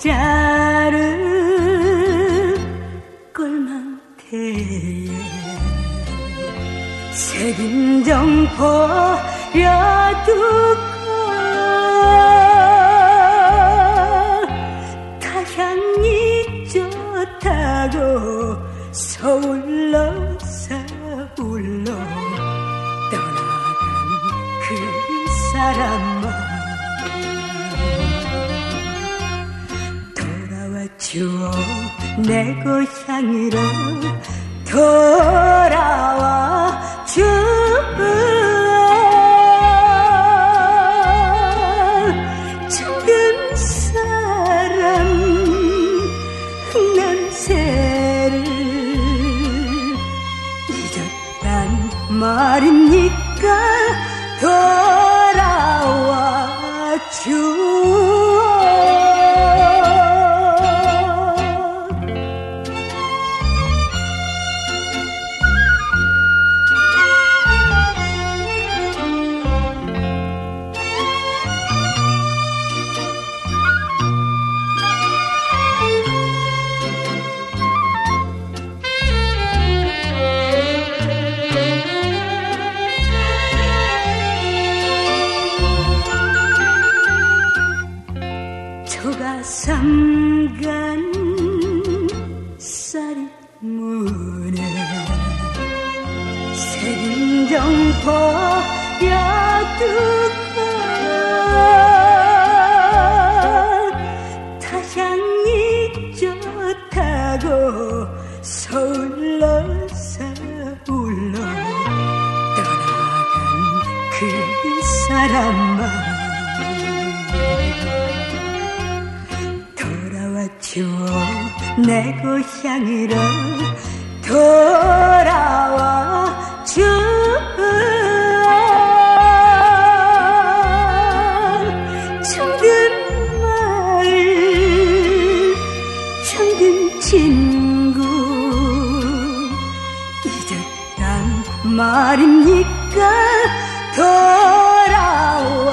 자른 꼴망태. 세금정 버려두고 타향이 좋다고 서울로 서울로 떠나간 그 사람아 주어 내 고향으로 돌아와 주어. 죽은 사람 난새를 잊었단 말입니까? 돌아와 주 가 삼간 쌀이 문에 색인정 버려두고 타향이 좋다고 서울로 서울로 떠나간 그 사람아 내 고향으로 돌아와 주어 정든 마을 정든 친구. 잊었단 말입니까? 돌아와 주